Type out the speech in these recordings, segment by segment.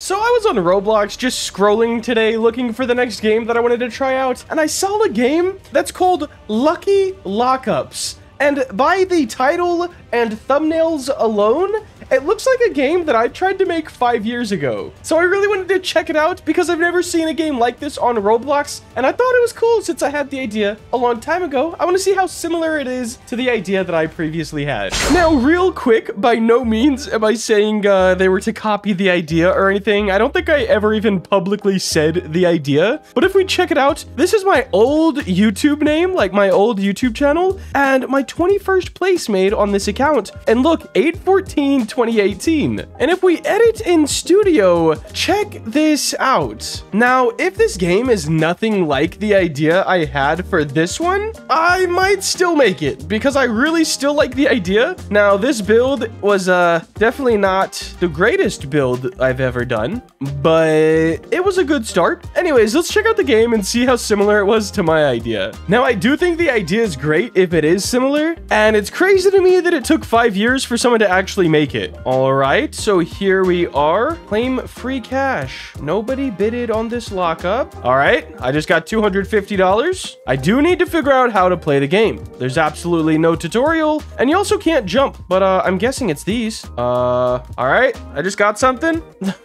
So I was on Roblox just scrolling today looking for the next game that I wanted to try out, and I saw a game that's called Lucky Lockups. And by the title and thumbnails alone, it looks like a game that I tried to make five years ago. So I really wanted to check it out because I've never seen a game like this on Roblox, and I thought it was cool since I had the idea a long time ago. I want to see how similar it is to the idea that I previously had. Now, real quick, by no means am I saying uh, they were to copy the idea or anything. I don't think I ever even publicly said the idea, but if we check it out, this is my old YouTube name, like my old YouTube channel, and my 21st place made on this account. And look, 814 2018. And if we edit in studio, check this out. Now, if this game is nothing like the idea I had for this one, I might still make it because I really still like the idea. Now, this build was uh, definitely not the greatest build I've ever done, but it was a good start. Anyways, let's check out the game and see how similar it was to my idea. Now, I do think the idea is great if it is similar, and it's crazy to me that it took five years for someone to actually make it. All right, so here we are. Claim free cash. Nobody bidded on this lockup. All right, I just got $250. I do need to figure out how to play the game. There's absolutely no tutorial, and you also can't jump, but uh, I'm guessing it's these. Uh, all right, I just got something.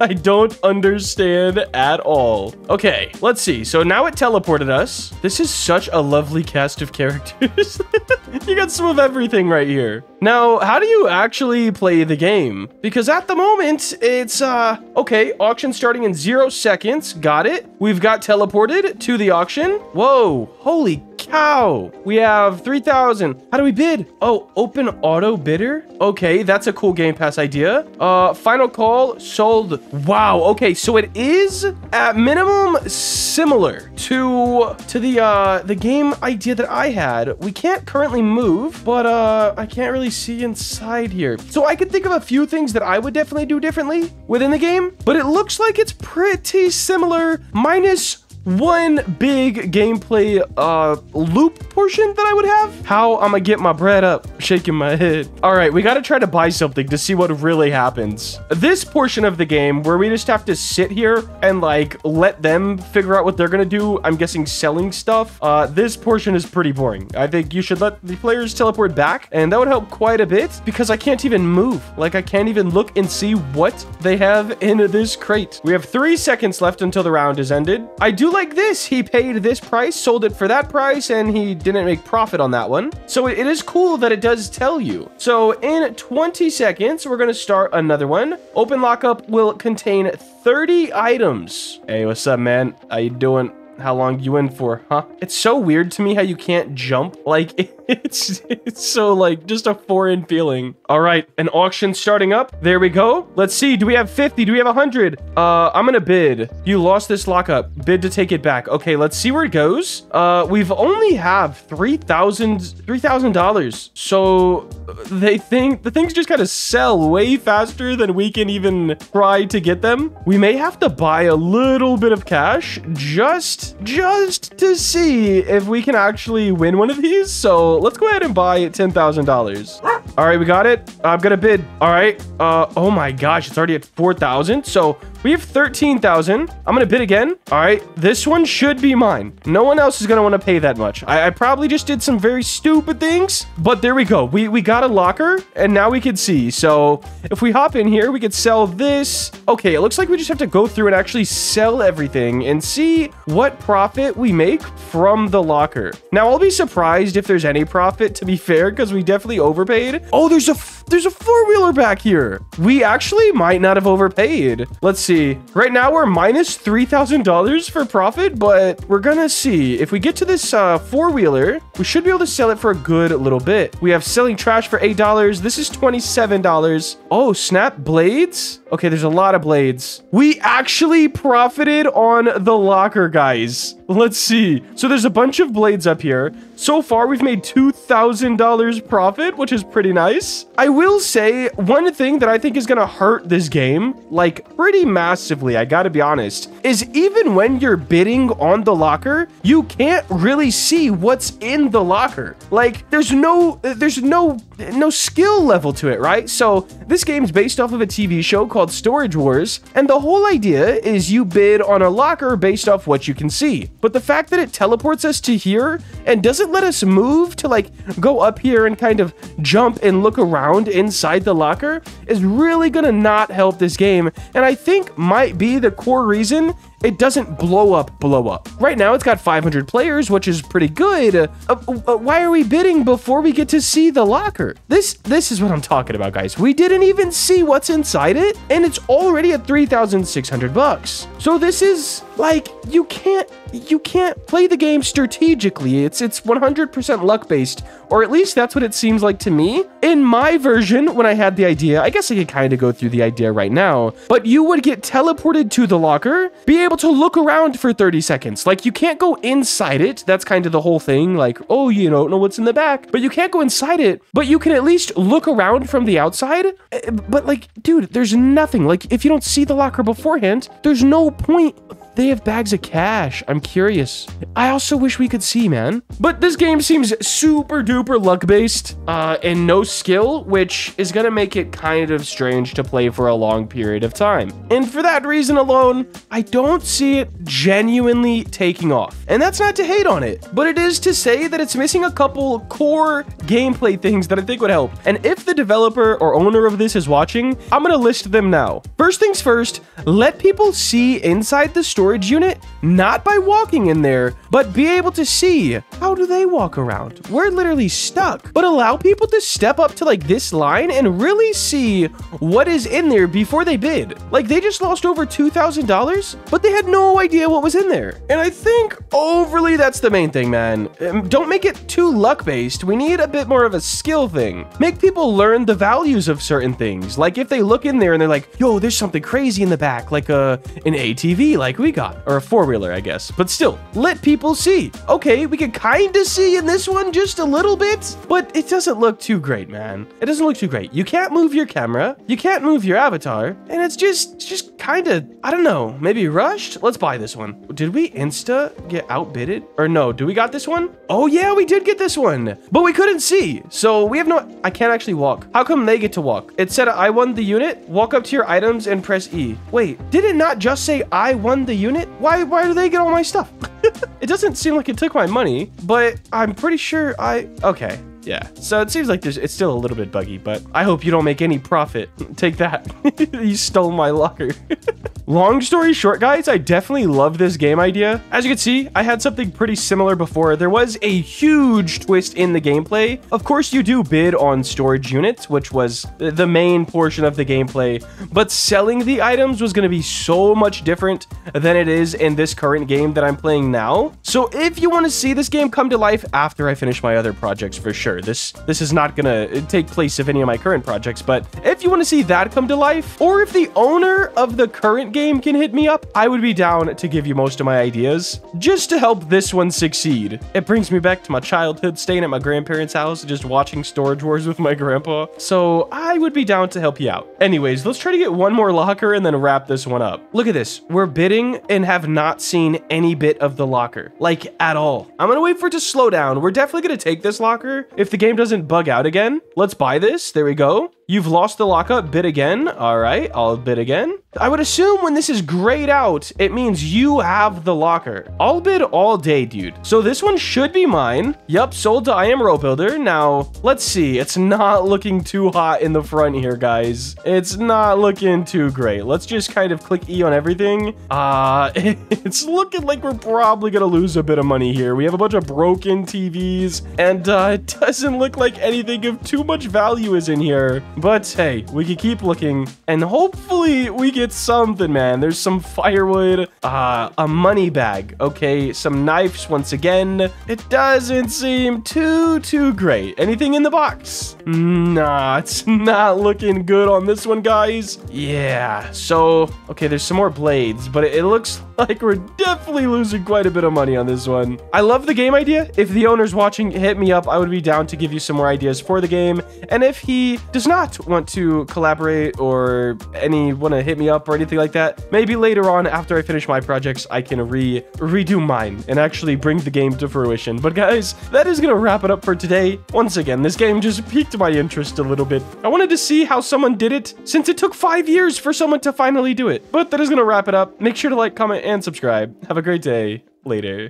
I don't understand at all. Okay, let's see. So now it teleported us. This is such a lovely cast of characters. you got some of everything right here. Now, how do you actually play the game? Because at the moment, it's, uh, okay, auction starting in zero seconds. Got it. We've got teleported to the auction. Whoa, holy cow. We have 3,000. How do we bid? Oh, open auto bidder? Okay, that's a cool Game Pass idea. Uh, final call, sold. Wow, okay, so it is at minimum similar to, to the, uh, the game idea that I had. We can't currently move, but, uh, I can't really see inside here. So I could think of a few things that I would definitely do differently within the game, but it looks like it's pretty similar, minus one big gameplay uh loop portion that I would have. How I'm gonna get my bread up, shaking my head. All right, we gotta try to buy something to see what really happens. This portion of the game where we just have to sit here and like let them figure out what they're gonna do, I'm guessing selling stuff. Uh, this portion is pretty boring. I think you should let the players teleport back and that would help quite a bit because I can't even move. Like I can't even look and see what they have in this crate. We have three seconds left until the round is ended. I do like this. He paid this price, sold it for that price, and he didn't make profit on that one. So it is cool that it does tell you. So in 20 seconds, we're to start another one. Open lockup will contain 30 items. Hey, what's up, man? How you doing? How long you in for, huh? It's so weird to me how you can't jump. Like, it's it's so like just a foreign feeling. All right, an auction starting up. There we go. Let's see. Do we have 50? Do we have 100? Uh, I'm gonna bid. You lost this lockup. Bid to take it back. Okay, let's see where it goes. Uh, we've only have three thousand three thousand dollars. So they think the things just kind of sell way faster than we can even try to get them. We may have to buy a little bit of cash just just to see if we can actually win one of these. So let's go ahead and buy $10,000. All right, we got it. I'm gonna bid. All right. Uh, oh my gosh, it's already at 4,000. So we have 13,000. I'm gonna bid again. All right, this one should be mine. No one else is gonna want to pay that much. I, I, probably just did some very stupid things, but there we go. We we got a locker, and now we can see. So if we hop in here, we could sell this. Okay, it looks like we just have to go through and actually sell everything and see what profit we make from the locker. Now I'll be surprised if there's any profit. To be fair, because we definitely overpaid. Oh, there's a there's a four wheeler back here. We actually might not have overpaid. Let's see see. Right now, we're minus $3,000 for profit, but we're gonna see. If we get to this uh, four-wheeler, we should be able to sell it for a good little bit. We have selling trash for $8. This is $27. Oh, snap blades? Okay, there's a lot of blades. We actually profited on the locker, guys. Let's see. So there's a bunch of blades up here. So far, we've made $2,000 profit, which is pretty nice. I will say one thing that I think is going to hurt this game, like pretty massively, I got to be honest, is even when you're bidding on the locker, you can't really see what's in the locker. Like there's no, there's no, no skill level to it, right? So this game's based off of a TV show called called Storage Wars, and the whole idea is you bid on a locker based off what you can see. But the fact that it teleports us to here and doesn't let us move to like go up here and kind of jump and look around inside the locker is really gonna not help this game, and I think might be the core reason it doesn't blow up blow up. Right now it's got 500 players, which is pretty good. Uh, uh, uh, why are we bidding before we get to see the locker? This this is what I'm talking about, guys. We didn't even see what's inside it, and it's already at 3,600 bucks. So this is like you can't you can't play the game strategically. It's it's 100% luck based, or at least that's what it seems like to me. In my version, when I had the idea, I guess I could kind of go through the idea right now, but you would get teleported to the locker, be able to look around for 30 seconds. Like you can't go inside it. That's kind of the whole thing. Like, oh, you don't know what's in the back, but you can't go inside it, but you can at least look around from the outside. Eh, but like, dude, there's nothing. Like if you don't see the locker beforehand, there's no point they have bags of cash. I'm curious. I also wish we could see, man. But this game seems super duper luck based uh, and no skill, which is going to make it kind of strange to play for a long period of time. And for that reason alone, I don't see it genuinely taking off. And that's not to hate on it, but it is to say that it's missing a couple core gameplay things that I think would help. And if the developer or owner of this is watching, I'm going to list them now. First things first, let people see inside the store storage unit, not by walking in there, but be able to see how do they walk around. We're literally stuck, but allow people to step up to like this line and really see what is in there before they bid. Like they just lost over $2,000, but they had no idea what was in there. And I think overly that's the main thing, man. Um, don't make it too luck based. We need a bit more of a skill thing. Make people learn the values of certain things. Like if they look in there and they're like, yo, there's something crazy in the back, like a, an ATV like we got, or a four-wheeler, I guess. But still, let people see. Okay, we can kind of see in this one just a little bit, but it doesn't look too great, man. It doesn't look too great. You can't move your camera, you can't move your avatar, and it's just, it's just kind of, I don't know, maybe rushed? Let's buy this one. Did we insta get outbidded? Or no, do we got this one? Oh yeah, we did get this one, but we couldn't see. So we have no, I can't actually walk. How come they get to walk? It said I won the unit, walk up to your items and press E. Wait, did it not just say I won the unit? Why, why do they get all my stuff? it doesn't seem like it took my money, but I'm pretty sure I, okay. Yeah, so it seems like there's, it's still a little bit buggy, but I hope you don't make any profit. Take that. you stole my locker. Long story short, guys, I definitely love this game idea. As you can see, I had something pretty similar before. There was a huge twist in the gameplay. Of course, you do bid on storage units, which was the main portion of the gameplay, but selling the items was going to be so much different than it is in this current game that I'm playing now. So if you want to see this game come to life after I finish my other projects, for sure, this, this is not going to uh, take place of any of my current projects, but if you want to see that come to life, or if the owner of the current game can hit me up, I would be down to give you most of my ideas, just to help this one succeed. It brings me back to my childhood, staying at my grandparents' house, just watching Storage Wars with my grandpa, so I would be down to help you out. Anyways, let's try to get one more locker and then wrap this one up. Look at this. We're bidding and have not seen any bit of the locker, like at all. I'm gonna wait for it to slow down. We're definitely gonna take this locker if the game doesn't bug out again. Let's buy this. There we go. You've lost the lockup. Bid again. All right, I'll bid again. I would assume when this is grayed out, it means you have the locker. I'll bid all day, dude. So this one should be mine. Yep, sold to I Am RoBuilder. Now, let's see. It's not looking too hot in the front here, guys. It's not looking too great. Let's just kind of click E on everything. Uh, it's looking like we're probably gonna lose a bit of money here. We have a bunch of broken TVs, and uh, it doesn't look like anything of too much value is in here. But hey, we can keep looking and hopefully we get something, man. There's some firewood, uh, a money bag, okay, some knives once again. It doesn't seem too, too great. Anything in the box? Nah, it's not looking good on this one, guys. Yeah, so, okay, there's some more blades, but it, it looks like we're definitely losing quite a bit of money on this one. I love the game idea. If the owner's watching, hit me up. I would be down to give you some more ideas for the game. And if he does not, not want to collaborate or any want to hit me up or anything like that, maybe later on after I finish my projects, I can re redo mine and actually bring the game to fruition. But guys, that is going to wrap it up for today. Once again, this game just piqued my interest a little bit. I wanted to see how someone did it since it took five years for someone to finally do it. But that is going to wrap it up. Make sure to like, comment, and subscribe. Have a great day. Later.